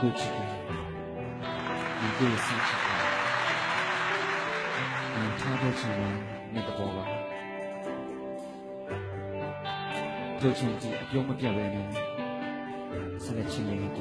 过去的，你给我三千块，你差不多只能那个包了。多钱的，要么别的呢？三个钱的一个就，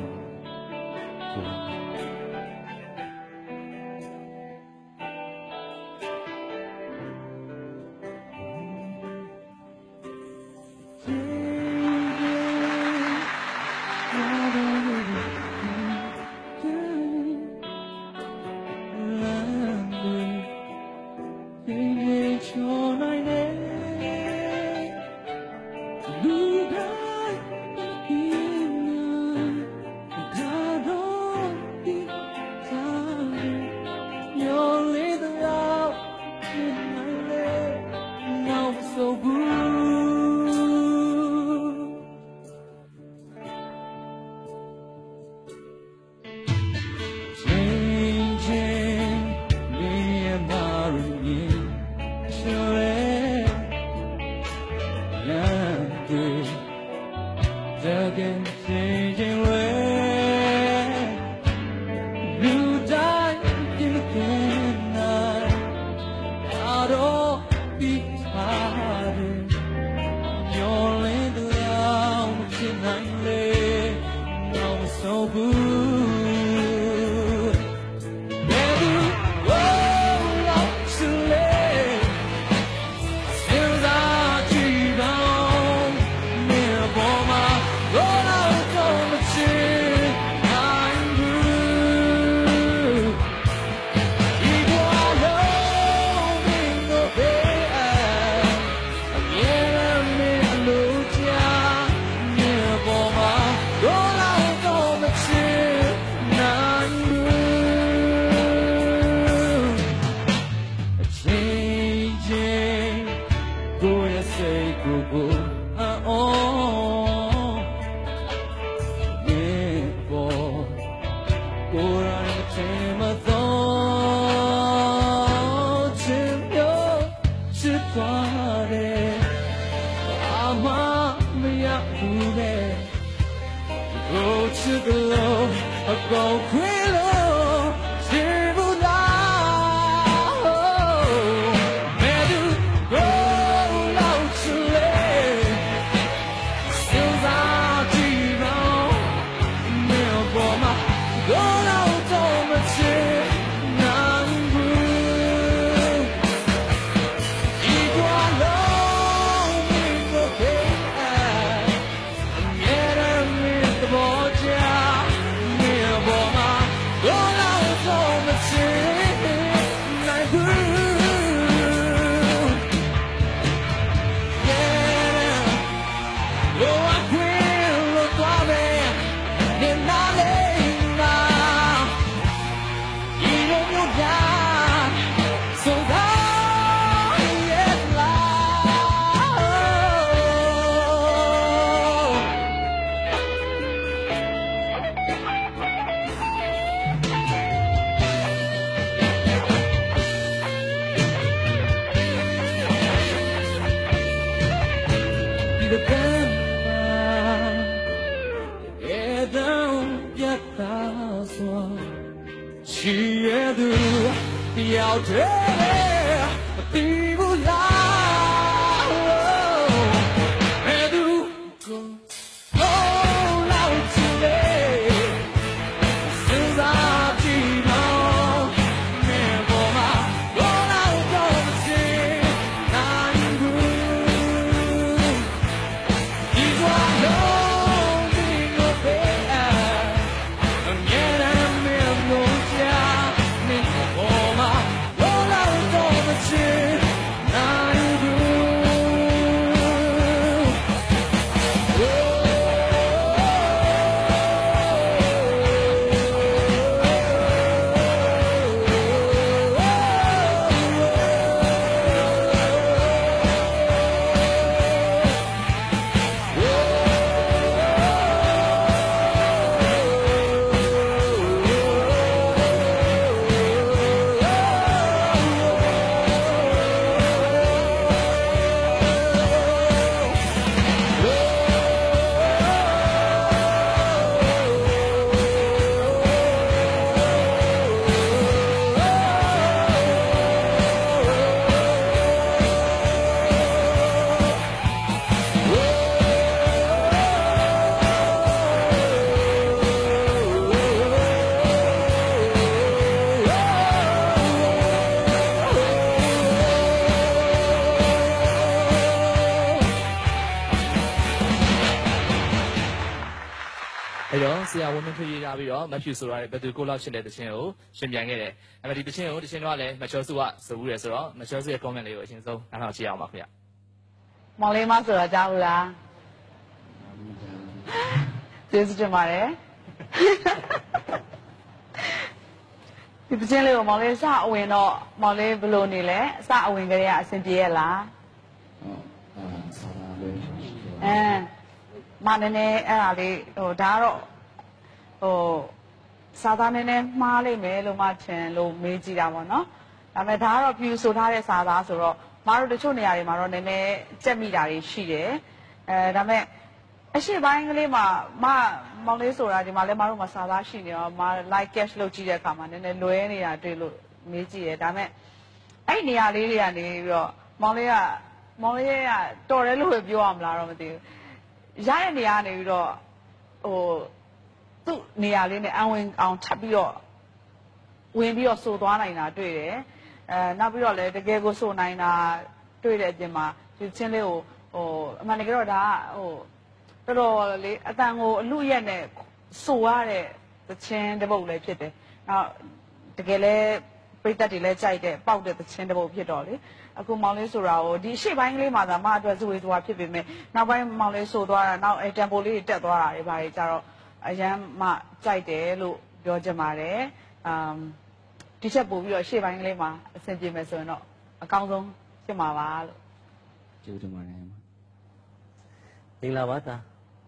against to glow, I go crazy. တမ်းပြတ်သားစွာချီရသူတယောက်တည်းမပြီးဘူးလား အဲ့တော့ဆရာဝန်မင်းထွေးရေးထားပြီးတော့မဖြူဆိုရတဲ့ဘယ်သူကိုလောက်ရှင်းတဲ့တခြင်းကိုရှင်ပြန်ခဲ့တယ်အဲ့မဲ့ဒီတခြင်းကိုတခြင်းတော့လည်းမချောစုကဆိုဘူးတယ်ဆိုတော့မချောစုရဲ့ comment လေးကိုအရင်ဆုံးနားထောင်ကြည့်အောင်ပါခင်ဗျမောင်လေးမဆိုတာကြားဘူးလားကျေးဇူးတင်ပါတယ်ဒီပချင်းလေးကိုမောင်လေးစအဝင်တော့မောင်လေးဘယ်လိုနေလဲစအဝင်ကလေးကအဆင်ပြေရဲ့လားအာဆာလာလေးအဲ မနည်းနည်းအဲ့ဒါလေးဟိုဒါကတော့ဟိုစာသားနည်းနည်းမှားလိုက်မယ်လို့မှထင်လို့မေးကြည့်တာပေါ့နော်ဒါပေမဲ့ဒါကတော့ဖြူဆိုထားတဲ့စာသားဆိုတော့မတို့တချို့နေရာတွေမှာတော့နည်းနည်းကြက်မိတာတွေရှိတယ်အဲဒါပေမဲ့အရှိပိုင်းကလေးမှာမမောင်လေးဆိုတာဒီမှာလည်းမတို့မှာစာသားရှိနေတော့မ like cash လုပ်ကြည့်တဲ့အခါမှာနည်းနည်းလွဲနေတာတွေ့လို့မေးကြည့်ရဒါပေမဲ့အဲ့ဒီနေရာလေးတွေကနေပြီးတော့မောင်လေးကမောင်လေးကတော်တယ်လို့ပဲပြောရမလားတော့မသိဘူး ရတဲ့နေရာကနေပြီးတော့ဟိုသူ့နေရာလေးနဲ့အဝင်အောင်ထပ်ပြီးတော့ဝင်ပြီးတော့စိုးသွားနိုင်တာတွေ့တယ်အဲနောက်ပြီးတော့လည်းတကယ်ကိုစိုးနိုင်တာတွေ့တဲ့အပြင်မှာဒီချင်းလေးကိုဟိုအမှန်တကယ်တော့ဒါကဟိုတော်တော်လေးအတန်ကိုအလူရက်နဲ့စိုးရတဲ့သချင်းတစ်ပုတ်လည်းဖြစ်တယ်နောက်တကယ်လည်း ပြိတ္တတွေလည်းကြိုက်တဲ့ပေါက်တဲ့သချင်းတစ်ပုတ်ဖြစ်တော့လေအခုမောင်လေးဆိုတာကိုဒီရှေ့ပိုင်းကလေးမှာသာမအတွက်ဇဝေဇဝါဖြစ်ပေမဲ့နောက်ပိုင်းမောင်လေးဆိုသွားတာနောက်အဲတမ်ပိုလေးတွေတက်သွားတာတွေဘာတွေကြတော့အရန်မှကြိုက်တယ်လို့ပြောချင်ပါတယ်အမ်ဒီချက်ပို့ပြီးတော့ရှေ့ပိုင်းကလေးမှာအဆင်ပြေမယ်ဆိုရင်တော့အကောင်းဆုံးဖြစ်မှာပါလို့ကျေးဇူးတင်ပါတယ်မမင်္ဂလာပါတာ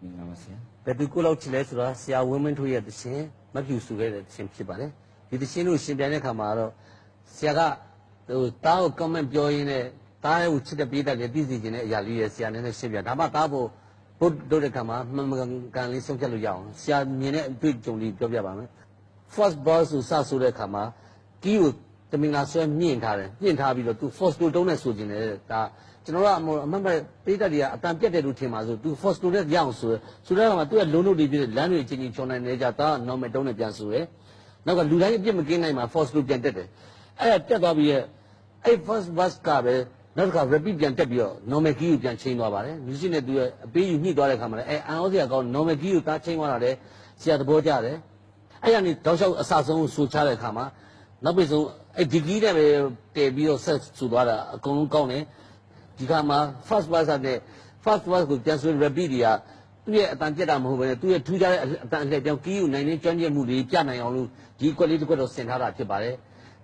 င်္ဂလာပါဆရာဘယ်သူကိုလောက်ချစ်လဲဆိုတာဆရာဝင်းမင်းထွေးရဲ့တခြင်းမပြူစုခဲ့တဲ့တခြင်းဖြစ်ပါတယ် ဒီတခြင်းလို့ရှင်ပြန်တဲ့ခါမှာတော့ဆရာကဟိုတားကို comment ပြောရင်းနဲ့တားရဲ့ကိုချစ်တဲ့ပေးတတ်တယ်သိစီခြင်းတဲ့အရာလေးရဲ့ဆရာနဲ့ရှင်းပြဒါမှတားဖို့ဘုဒ္ဓတို့တဲ့ခါမှာမှန်မှန်ကန်လေးဆုံးဖြတ်လို့ရအောင်ဆရာမြင်တဲ့အတွေ့အကြုံလေးပြောပြပါမယ် first boss ကိုစဆိုတဲ့ခါမှာကီးကိုတမင်လာဆွဲမြင့်ထားတယ်မြင့်ထားပြီးတော့ तू first ကိုတုံးနဲ့ဆိုခြင်းတယ်ဒါကျွန်တော်ကအမအမှန်ပဲပေးတတ်တွေကအတန်ပြတ်တယ်လို့ထင်ပါဆို तू first ကိုလည်းရအောင်ဆိုရဆိုတဲ့ခါမှာသူ့ရဲ့လုံးလုံးတွေပြည့်လမ်းတွေအချင်းချင်းချောင်းနိုင်နေကြတာ normal တုံးနဲ့ပြန်ဆိုရ နောက်ကလူတိုင်းအပြစ်မကင်းနိုင်မှာ first ကိုပြန်တက်တယ်အဲ့ဒါတက်သွားပြီးရဲ့အဲ့ first bus ကပဲနောက်တစ်ခါ repeat ပြန်တက်ပြီးတော့ normal key ကိုပြန်ချိန်သွားပါတယ် music နဲ့သူရဲ့အပေးယူညှိသွားတဲ့ခါမှာလည်းအဲအန်အောစရာကောင်း normal key ကိုတားချိန်သွားတာလေဆရာသဘောကျတယ်အဲ့ရနေတောက်လျှောက်အစဆုံးဆူချတဲ့အခါမှာနောက်ပြီးဆုံးအဲ့ဒီကြီးနဲ့ပဲတည်ပြီးတော့ဆက်ဆူသွားတာအကုန်လုံးကောင်းတယ်ဒီခါမှာ first verse နဲ့ first verse ကိုပြန်ဆို repeat တွေက သူ့ရဲ့အတန်ပြတ်တာမဟုတ်ဘဲနဲ့သူ့ရဲ့ထူးခြားတဲ့အတန်အလှည့်ပြောင်းကီးကိုနိုင်နေကျွမ်းကျင်မှုတွေပြနိုင်အောင်လို့ဒီကွက်လေးတစ်ခွက်တော့ဆင်ထားတာဖြစ်ပါတယ်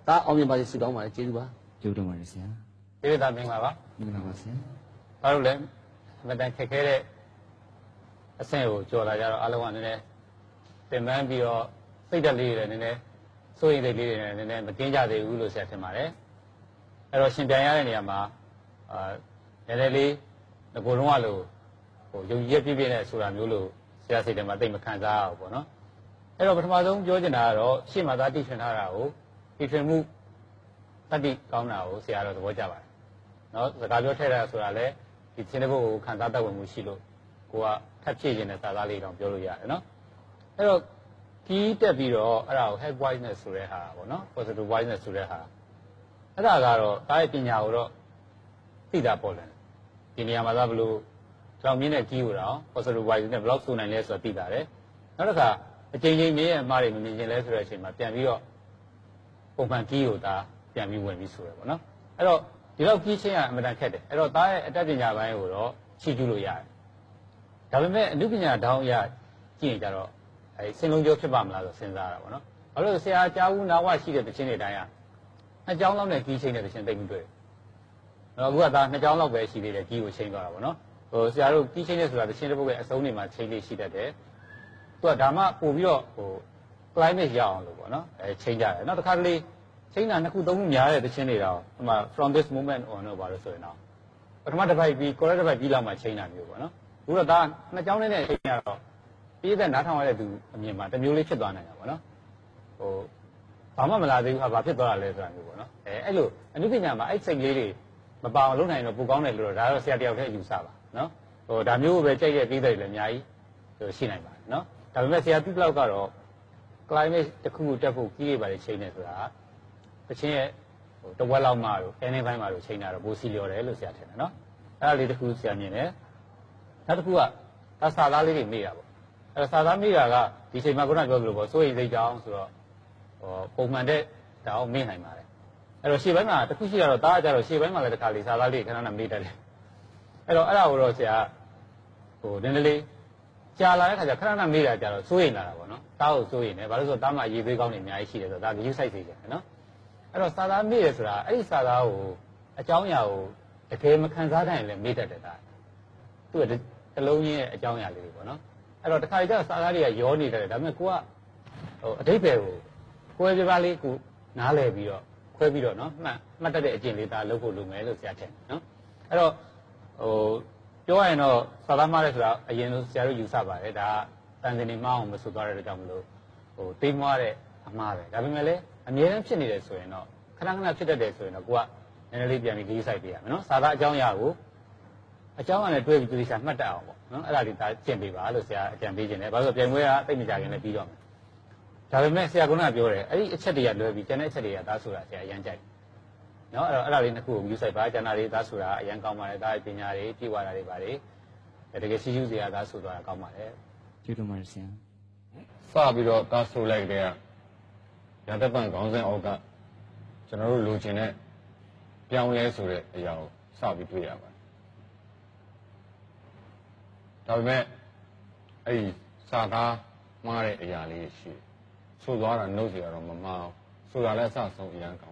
ဒါအောင်မြင်ပါစေဆုတောင်းပါတယ်ကျေးဇူးပါကျေးဇူးတင်ပါတယ်ဆရာပြေရတာမင်္ဂလာပါမင်္ဂလာပါဆရာဘာလို့လဲအမတန်ခက်ခဲတဲ့အဆင့်ကိုကြော်လာကြတော့အားလုံးကနည်းနည်းပင်ပန်းပြီးတော့စိတ်ဓာတ်လေးတွေလည်းနည်းနည်းစိုးရိမ်စိတ်လေးတွေလည်းနည်းနည်းမကင်းကြသေးဘူးလို့ဆရာထင်ပါတယ်အဲ့တော့ရှင်ပြန်ရတဲ့နေရာမှာအာနည်းနည်းလေးငကိုယ်လုံးကလို့ ဟိုယုံကြည်ရပြည့်ပြည့်နဲ့ဆိုတာမျိုးလို့ဆရာစိတ်ထဲမှာတိတ်မခံစားရဘူးပေါ့နော်အဲ့တော့ပထမဆုံးပြောချင်တာကတော့ရှေ့မှာသာတည်ထွင်ထားတာကိုတည်ထွင်မှုတတိကောင်းတာကိုဆရာတော့သဘောကျပါတယ်နော်စကားပြောထည့်တာဆိုတာလဲဒီချင်းတဲ့ဘုတ်ကိုခံစားတတ်ဝင်မှုရှိလို့ကိုကထပ်ဖြည့်ခြင်းနဲ့စာသားလေးတောင်ပြောလို့ရတယ်နော်အဲ့တော့ကီးတက်ပြီးတော့အဲ့ဒါကို head wiseness ဆိုတဲ့ဟာပေါ့နော် positive wiseness ဆိုတဲ့ဟာအဲ့ဒါကတော့ဒါရဲ့ပညာကိုတော့သိတာပေါ့လေဒီနေရာမှာသာဘလို့ ကြောင်မြင့်တဲ့ကီးကိုတော့ positive wiseness နဲ့ဘယ်လောက်ဆိုနိုင်လဲဆိုတာသိတာတယ်နောက်တစ်ခါအချိန်ချင်းမြင့်ရဲ့အမှားတွေမမြင်ချင်လဲဆိုတဲ့အချိန်မှာပြန်ပြီးတော့ပုံမှန်ကီးကိုဒါပြန်ပြီးဝင်ပြီးဆိုရပေါ့နော်အဲ့တော့ဒီလောက်ကြီးချင်းကအမှန်တန်ခက်တယ်အဲ့တော့သားရဲ့အတတ်ပညာပိုင်းကိုတော့ချီးကျူးလို့ရတယ်ဒါပေမဲ့အနုပညာတောင်းအရကြည့်ရင်ကြတော့အဲစင်လုံးကျော်ဖြစ်ပါမလားဆိုစဉ်းစားရတာပေါ့နော်ဘာလို့လဲဆရာကြားဘူးနာဝရှိတဲ့တခြင်းတွေတိုင်းอ่ะနှစ်ကြောင်းလောက်နဲ့ကြီးချင်းတဲ့တခြင်းသိမ့်မတွေ့ဘူးအဲ့တော့အခုကသားနှစ်ကြောင်းလောက်ပဲရှိသေးတယ်ကြီးကိုချင်းသွားတာပေါ့နော် ဟိုဆရာတို့ကြီးချင်းတဲ့ဆိုတာတခြင်းတစ်ပုဒ်ရဲ့အစုံတွေမှာချင်းလေးရှိတတ်တယ်သူကဒါမှပို့ပြီးတော့ဟို climate ရအောင်လို့ပေါ့နော်အဲချင်းကြတယ်နောက်တစ်ခါတလေချိန်တာနှစ်ခုသုံးခုများတဲ့သချင်းတွေတော့ဟိုမှာ from this moment on တော့ပါလို့ဆိုရင်တော့ပထမတစ်ပိုက်ပြီး correct တစ်ပိုက်ပြီးလောက်မှချိန်တာမျိုးပေါ့နော်ဘူးတော့ဒါနှစ်ကြောင်းနဲ့ချိန်ရတော့ပြည်သက်နားထောင်ရတဲ့သူအမြင်မှာတစ်မျိုးလေးဖြစ်သွားနိုင်တာပေါ့နော်ဟိုဘာမှမလာသေးဘူးဟာဘာဖြစ်သွားတာလဲဆိုတာမျိုးပေါ့နော်အဲအဲ့လိုအနုပညာမှာအဲ့စိတ်လေးတွေမပါအောင်လုပ်နိုင်တော့ပိုကောင်းတယ်လို့တော့ဒါတော့ဆရာတယောက်တည်းယူဆပါ နော်ဟိုဒါမျိုးကိုပဲကြိုက်တဲ့ပြည်သက်တွေလည်းအများကြီးဟိုရှိနိုင်ပါတယ်နော်ဒါပေမဲ့ဆရာတိလောက်ကတော့ climate တစ်ခုခုတက်ဖို့ကြီးတွေပါလေချိန်နေဆိုတာတချင်းရဲ့ဟိုတဝက်လောက်မှတော့ကဲနေပိုင်းမှတော့ချိန်တာတော့ပိုစီလျော်တယ်လို့ဆရာထင်တယ်နော်အဲ့ဒါလေးတစ်ခုဆရာမြင်တယ်နောက်တစ်ခုကဒါစာသားလေးတွေမေးတာပေါ့အဲ့ဒါစာသားမေးတာကဒီချိန်မှာခုနပြောသလိုပေါ့စိုးရိမ်စိတ်ကြောင်းဆိုတော့ဟောပုံမှန်တဲ့တောင်မေ့နိုင်ပါတယ်အဲ့တော့ရှေ့ပိုင်းမှာတစ်ခုရှိရတော့တားကြတော့ရှေ့ပိုင်းမှာလည်းတစ်ခါလေစားသားလေးခဏခဏမေ့တတ်တယ် အဲ့တော့အဲ့ဒါကိုတော့ဆရာဟိုနည်းနည်းလေးကြာလာတဲ့ခါကျခဏခဏမေ့တာကြတော့စိုးရိမ်လာတာပေါ့နော်တားကိုစိုးရိမ်တယ်ဘာလို့ဆိုတော့တားမှာရေသွေးကောင်းနေအများကြီးရှိတယ်ဆိုတော့ဒါကယူဆိုင်စေတယ်နော်အဲ့တော့စားသားမေ့ရဆိုတာအဲ့ဒီစားသားကိုအကြောင်းအရာကိုတကယ်မခံစားနိုင်ရင်လည်းမေ့တတ်တယ်ဒါသူကတလုံးချင်းရဲ့အကြောင်းအရာလေးတွေပေါ့နော်အဲ့တော့တစ်ခါကျတော့စားသားတွေကရောနေတယ်ဒါပေမဲ့ကိုကဟိုအတိတ်ပဲကိုကိုယ်ပြပါလေးကိုနားလည်ပြီးတော့ခွဲပြီးတော့နော်မှတ်မှတ်တတ်တဲ့အကျင့်လေးဒါလုပ်ဖို့လိုမယ်လို့ဆရာထင်တယ်နော်အဲ့တော့ ဟိုပြောရရင်တော့စာသားမရဲဆိုတာအရင်ဆုံးဆရာတို့ယူဆပါတယ်ဒါတန်စင်နေမအောင်မဆိုသွားတဲ့ကြောင့်မလို့ဟိုတိမ်မွားတဲ့အမှားပဲဒါပေမဲ့လည်းအမြဲတမ်းဖြစ်နေတယ်ဆိုရင်တော့ခဏခဏဖြစ်တတ်တယ်ဆိုရင်တော့ကိုကနည်းနည်းလေးပြန်ပြီးဂရုစိုက်ပေးရမယ်နော်စာသားအကြောင်းအရာကိုအကြောင်းအရာနဲ့တွဲပြီးသူတို့ရှာမှတ်တတ်အောင်ပေါ့နော်အဲ့ဒါလေးဒါကျင့်ပေးပါလို့ဆရာအကြံပေးခြင်းတယ်ဘာလို့လဲဆိုတော့ပြန်ပွဲကတိတ်မကြခင်လည်းပြီးတော့မယ်ဒါပေမဲ့ဆရာကကပြောတယ်အဲ့ဒီအချက်တွေကလွဲပြီးကျန်တဲ့အချက်တွေကသားဆိုတာဆရာအရန်ကြိုက် နော်အဲ့တော့အဲ့ဒါလေးနှစ်ခုကိုယူဆိုင်ပါကျန်တာတွေသားဆိုတာအရန်ကောင်းပါတယ်ဒါပညာတွေပြည့်ဝတာတွေပါတယ်တကယ်ရှိရှိစရာသားဆိုသွားတာကောင်းပါတယ်ကျေးဇူးတင်ပါတယ်ဆရာစပြီးတော့တားဆိုလိုက်တဲ့ကရတပန်ခေါင်းစဉ်အောက်ကကျွန်တော်တို့လိုချင်တဲ့ပြောင်းလဲဆိုတဲ့အရာကိုစပြီးတွေ့ရပါတယ်ဒါပေမဲ့အဲ့ဒီစာသားမှားတဲ့အရာလေးရှိတယ်ဆိုသွားတာနှုတ်စီရတော့မမှားဘူးဆိုတာလည်းအဆဆုံးအရန်ကောင်းတယ်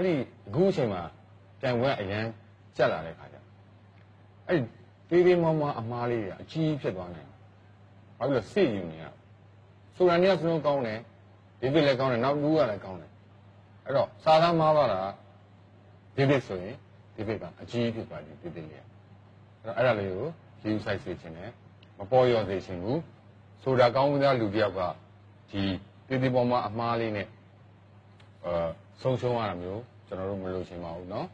အဲ့ဒီအခုအချိန်မှာပြန်ပွဲအရန်ကြက်လာတဲ့ခါကျအဲ့ဒီသေးသေးမောမောအမားလေးတွေကအကြီးကြီးဖြစ်သွားနိုင်တယ်ဘာဖြစ်လို့စိတ်ယူနေရဆိုတာနေရာစလုံးကောင်းတယ်ဒီပြလည်းကောင်းတယ်နောက်လူကလည်းကောင်းတယ်အဲ့တော့စာသားမားပါတာဒီပြဆိုရင်ဒီပြကအကြီးဖြစ်သွားပြီဒီပြလေးအဲ့တော့အဲ့ဒါလေးကိုယူဆိုင်စေခြင်းနဲ့မပေါ်ရောစေခြင်းဘူးဆိုတာကောင်းတဲ့လူတစ်ယောက်ကဒီတိတိပေါ်မှာအမားလေးနဲ့အဲ ဆုံးရှုံးရတာမျိုးကျွန်တော်တို့မလိုချင်ပါဘူးเนาะ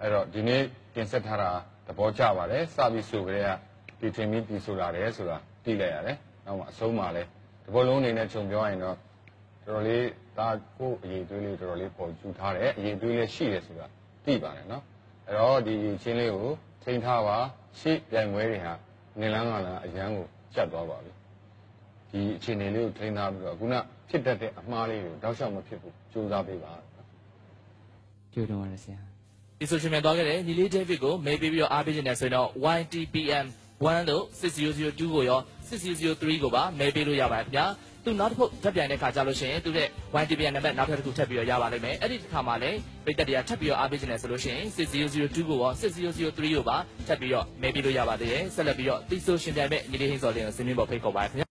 အဲ့တော့ဒီနေ့တင်ဆက်ထားတာသဘောကျပါတယ်စပြီးဆိုကြတဲ့ကဒီထင်ပြီးဒီဆိုလာတယ်ဆိုတာသိလိုက်ရတယ်နောက်မှအဆုံးမှာလဲဒီဘောလုံးအနေနဲ့ခြုံပြောရရင်တော့တော်တော်လေးဒါကိုအရေးသွေးလေးတော်တော်လေးပေါ်ယူထားတယ်အရေးသွေးလေးရှိတယ်ဆိုတာသိပါတယ်เนาะအဲ့တော့ဒီချင်းလေးကိုချိန်ထားပါရှေ့ပြိုင်ပွဲတွေဟာနေလန်းကလည်းအရန်ကိုကျတ်သွားပါပြီ ဒီအခြေအနေလေးကိုထိန်းထားပြီးတော့ခုနဖြစ်တတ်တဲ့အမှားလေးကိုတောက်လျှောက်မဖြစ်ဘူးကြိုးစားပေးပါကျေးဇူးတင်ပါတယ်ဆရာဒီဆိုရှင်မြန်သွားခဲ့တယ်ညီလေး David ကိုမေးပေးပြီးတော့အားပေးခြင်းနဲ့ဆိုရင်တော့ YTPM 1လို့6002ကိုရော6003ကိုပါမေးပေးလို့ရပါတယ်ခင်ဗျာသူနောက်တစ်ခုဓာတ်ပြန်တဲ့ခါကြလို့ရှိရင်သူတဲ့ YTPM နံပါတ်နောက်ထပ်တစ်ခုထပ်ပြီးတော့ရပါလိမ့်မယ်အဲ့ဒီတစ်ခါမှာလည်းပိတ်သက်တရားထပ်ပြီးတော့အားပေးခြင်းနဲ့ဆိုလို့ရှိရင်6002ကိုရော6003ကိုပါထပ်ပြီးတော့မေးပေးလို့ရပါသေးတယ်ဆက်လက်ပြီးတော့တီဆိုရှင်ပြိုင်မဲ့ညီလေးဟင်းစော်လင်းကိုစင်းမင်းပေါ်ဖိတ်ခေါ်ပါခင်ဗျာ